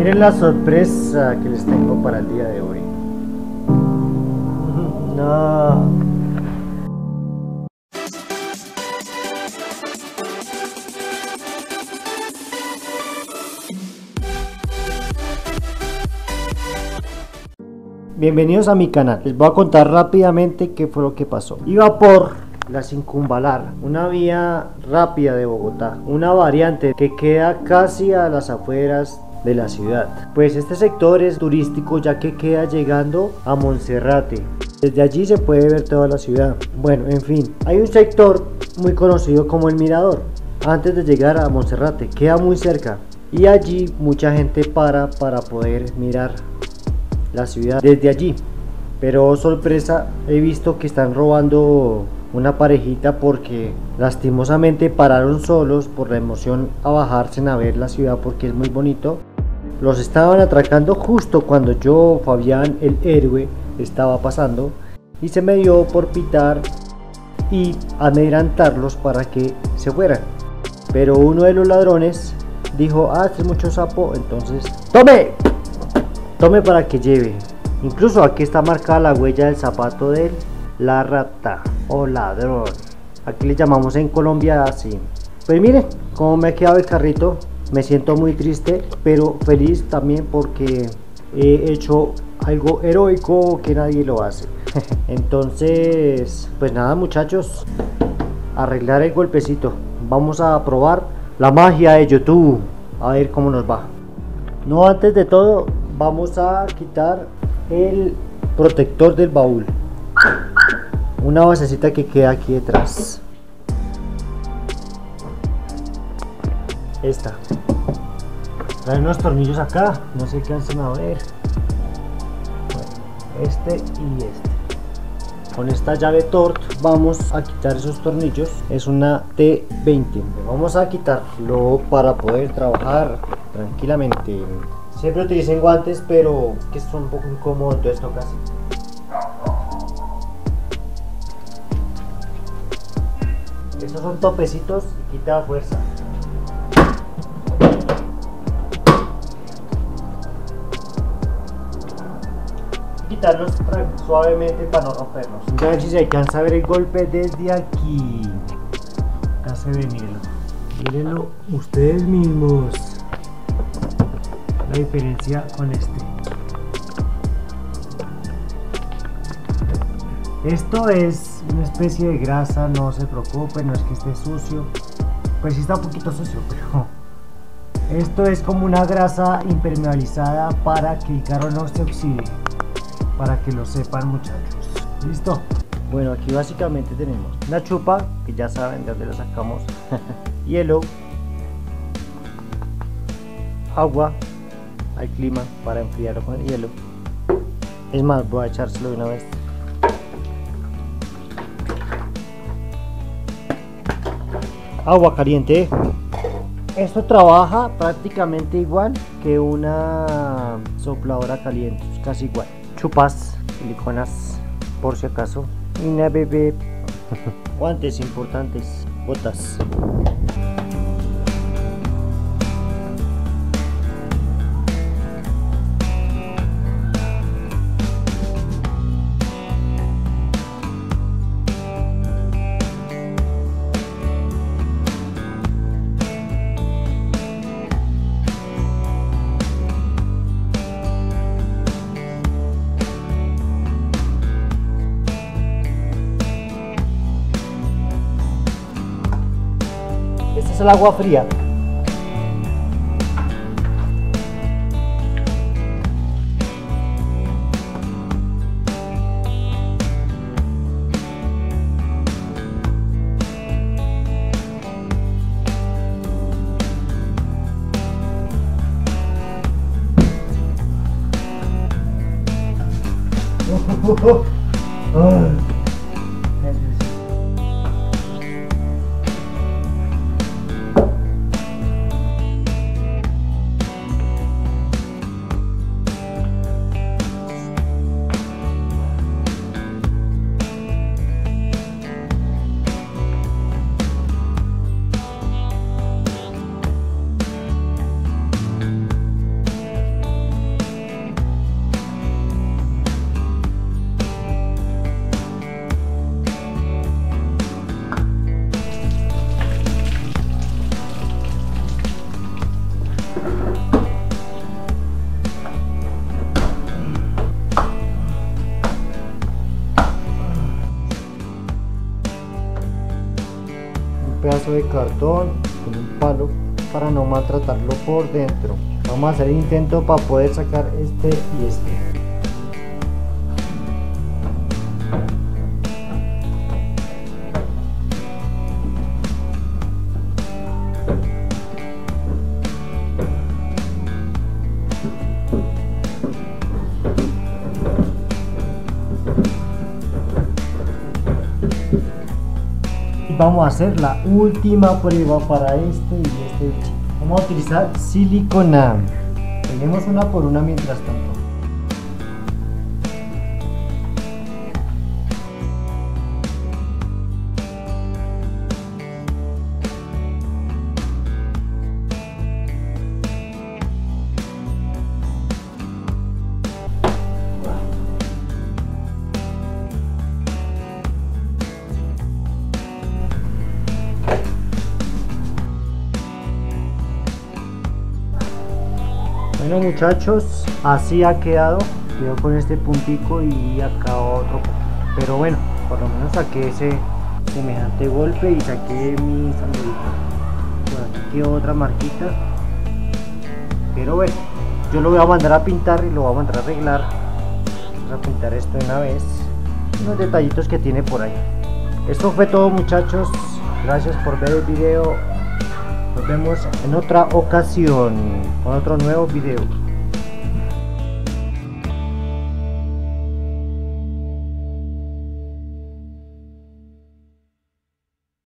Miren la sorpresa que les tengo para el día de hoy. No. Bienvenidos a mi canal. Les voy a contar rápidamente qué fue lo que pasó. Iba por la Cincumbalar, una vía rápida de Bogotá, una variante que queda casi a las afueras de la ciudad. Pues este sector es turístico ya que queda llegando a Monserrate. Desde allí se puede ver toda la ciudad. Bueno, en fin, hay un sector muy conocido como el Mirador. Antes de llegar a Monserrate, queda muy cerca. Y allí mucha gente para para poder mirar la ciudad desde allí. Pero oh, sorpresa, he visto que están robando una parejita porque lastimosamente pararon solos por la emoción a bajarse a ver la ciudad porque es muy bonito. Los estaban atracando justo cuando yo, Fabián el héroe, estaba pasando y se me dio por pitar y adelantarlos para que se fueran. Pero uno de los ladrones dijo, ah, este es mucho sapo, entonces, ¡tome! Tome para que lleve. Incluso aquí está marcada la huella del zapato de la rata o ladrón. Aquí le llamamos en Colombia así. Pues miren cómo me ha quedado el carrito. Me siento muy triste, pero feliz también porque he hecho algo heroico que nadie lo hace. Entonces, pues nada muchachos, arreglar el golpecito. Vamos a probar la magia de YouTube. A ver cómo nos va. No antes de todo, vamos a quitar el protector del baúl una basecita que queda aquí detrás esta trae unos tornillos acá no sé qué hacen a ver. Este y este. Con esta llave tort vamos a quitar esos tornillos. Es una T20 vamos a quitarlo para poder trabajar tranquilamente. Siempre utilicen guantes, pero que son un poco incómodos, entonces toca así. Estos son topecitos y quita fuerza. Quitarlos suavemente para no romperlos. Se alcanza a ver el golpe desde aquí. Acá se ve, mírenlo. Mírenlo ustedes mismos la diferencia con este esto es una especie de grasa no se preocupe no es que esté sucio pues sí está un poquito sucio pero esto es como una grasa impermeabilizada para que el carro no se oxide para que lo sepan muchachos listo bueno aquí básicamente tenemos una chupa que ya saben de dónde la sacamos hielo agua al clima para enfriarlo con el hielo. Es más, voy a echárselo de una vez. Agua caliente. Esto trabaja prácticamente igual que una sopladora caliente, casi igual. Chupas, siliconas, por si acaso. Y una bebé. Guantes importantes, botas. el agua fría. Oh, oh, oh. Pedazo de cartón con un palo para no maltratarlo por dentro. Vamos a hacer el intento para poder sacar este y este vamos a hacer la última prueba para este y este Vamos a utilizar silicona. Tenemos una por una mientras tanto. Bueno muchachos, así ha quedado. Quedó con este puntico y acá otro. Pero bueno, por lo menos saqué ese semejante golpe y saqué mi sandalito. Por aquí quedó otra marquita. Pero bueno, yo lo voy a mandar a pintar y lo voy a mandar a arreglar. Vamos a pintar esto de una vez. Unos detallitos que tiene por ahí. Esto fue todo muchachos. Gracias por ver el video. Nos vemos en otra ocasión con otro nuevo video.